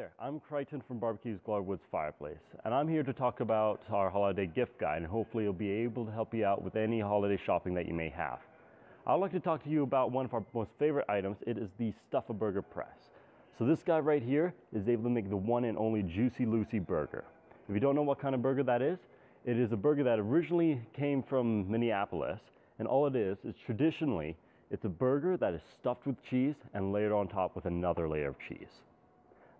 There, I'm Crichton from Barbecues Woods Fireplace, and I'm here to talk about our holiday gift guide, and hopefully it'll be able to help you out with any holiday shopping that you may have. I'd like to talk to you about one of our most favorite items. It is the Stuff-A-Burger Press. So this guy right here is able to make the one and only Juicy Lucy burger. If you don't know what kind of burger that is, it is a burger that originally came from Minneapolis, and all it is is traditionally it's a burger that is stuffed with cheese and layered on top with another layer of cheese.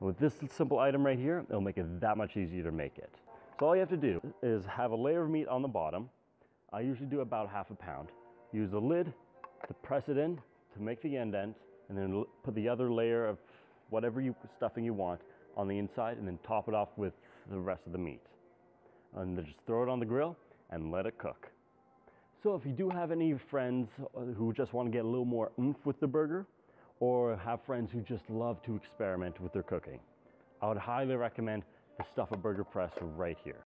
With this simple item right here, it'll make it that much easier to make it. So all you have to do is have a layer of meat on the bottom. I usually do about half a pound. Use the lid to press it in to make the indent and then put the other layer of whatever you, stuffing you want on the inside and then top it off with the rest of the meat. And then just throw it on the grill and let it cook. So if you do have any friends uh, who just want to get a little more oomph with the burger, or have friends who just love to experiment with their cooking. I would highly recommend the Stuff-A-Burger Press right here.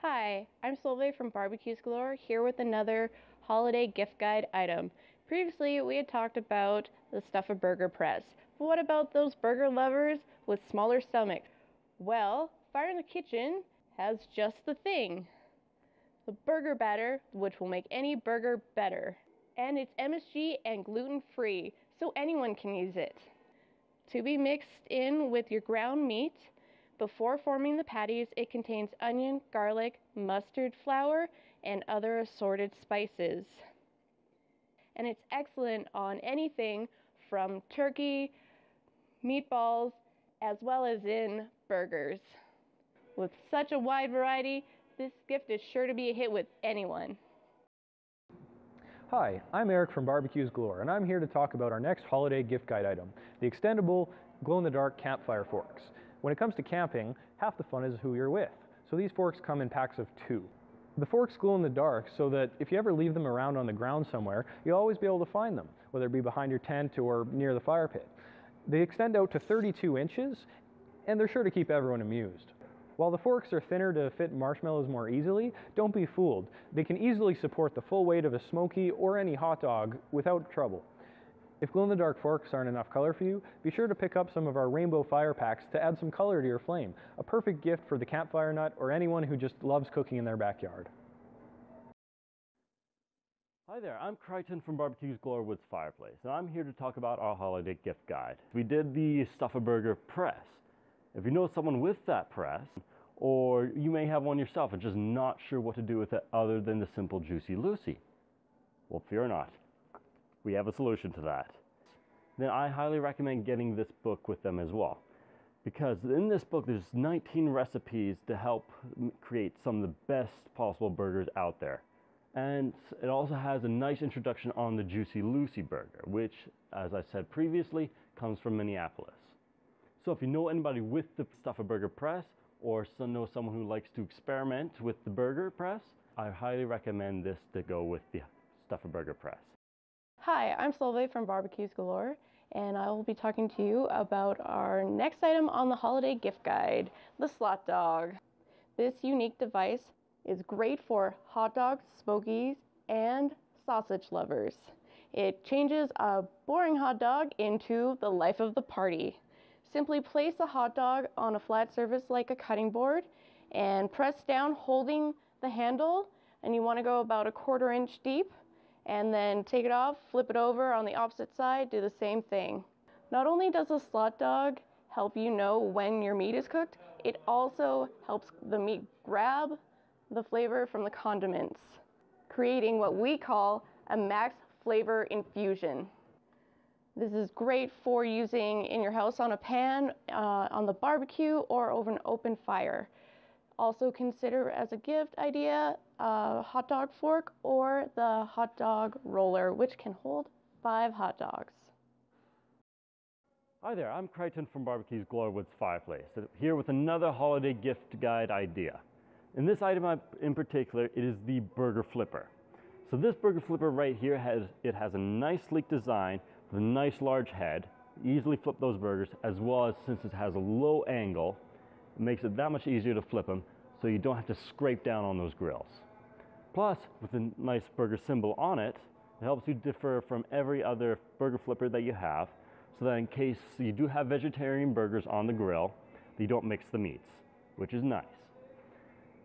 Hi, I'm Solveig from Barbecues Galore here with another holiday gift guide item. Previously, we had talked about the Stuff-A-Burger Press. But what about those burger lovers with smaller stomachs? Well, Fire in the Kitchen has just the thing. The burger batter, which will make any burger better. And it's MSG and gluten free, so anyone can use it. To be mixed in with your ground meat, before forming the patties, it contains onion, garlic, mustard flour, and other assorted spices. And it's excellent on anything from turkey, meatballs, as well as in burgers. With such a wide variety, this gift is sure to be a hit with anyone. Hi, I'm Eric from Barbecues Galore, and I'm here to talk about our next holiday gift guide item, the extendable glow-in-the-dark campfire forks. When it comes to camping, half the fun is who you're with, so these forks come in packs of two. The forks glow in the dark so that if you ever leave them around on the ground somewhere, you'll always be able to find them, whether it be behind your tent or near the fire pit. They extend out to 32 inches, and they're sure to keep everyone amused. While the forks are thinner to fit marshmallows more easily, don't be fooled. They can easily support the full weight of a smoky or any hot dog without trouble. If glow-in-the-dark forks aren't enough color for you, be sure to pick up some of our rainbow fire packs to add some color to your flame. A perfect gift for the campfire nut or anyone who just loves cooking in their backyard. Hi there, I'm Crichton from Barbecues Woods Fireplace, and I'm here to talk about our holiday gift guide. We did the Stuff-A-Burger press. If you know someone with that press, or you may have one yourself and just not sure what to do with it other than the simple Juicy Lucy, well, fear not. We have a solution to that. Then I highly recommend getting this book with them as well. Because in this book, there's 19 recipes to help create some of the best possible burgers out there. And it also has a nice introduction on the Juicy Lucy burger, which, as I said previously, comes from Minneapolis. So if you know anybody with the Stuff-A-Burger press or know someone who likes to experiment with the burger press, I highly recommend this to go with the Stuff-A-Burger press. Hi, I'm Solveig from Barbecues Galore, and I will be talking to you about our next item on the holiday gift guide, the Slot Dog. This unique device is great for hot dogs, smokies, and sausage lovers. It changes a boring hot dog into the life of the party. Simply place a hot dog on a flat surface like a cutting board and press down holding the handle and you want to go about a quarter inch deep and then take it off, flip it over on the opposite side, do the same thing. Not only does the slot dog help you know when your meat is cooked, it also helps the meat grab the flavor from the condiments, creating what we call a max flavor infusion. This is great for using in your house on a pan, uh, on the barbecue, or over an open fire. Also consider as a gift idea a hot dog fork or the hot dog roller, which can hold five hot dogs. Hi there, I'm Crichton from Barbecues Woods Fireplace, here with another holiday gift guide idea. In this item in particular, it is the burger flipper. So this burger flipper right here has, it has a nice sleek design a nice large head, easily flip those burgers, as well as since it has a low angle, it makes it that much easier to flip them so you don't have to scrape down on those grills. Plus, with a nice burger symbol on it, it helps you differ from every other burger flipper that you have. So so that in case you do have vegetarian burgers on the grill, you don't mix the meats, which is nice.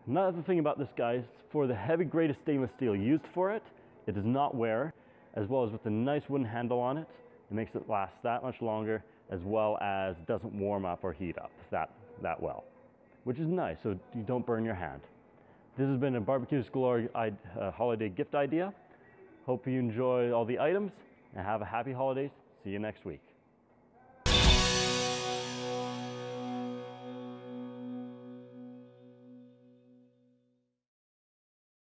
Another thing about this guy is for the heavy grade of stainless steel used for it, it does not wear, as well as with the nice wooden handle on it, it makes it last that much longer, as well as doesn't warm up or heat up that, that well, which is nice, so you don't burn your hand. This has been a Barbecues Galore uh, holiday gift idea. Hope you enjoy all the items and have a happy holidays. See you next week.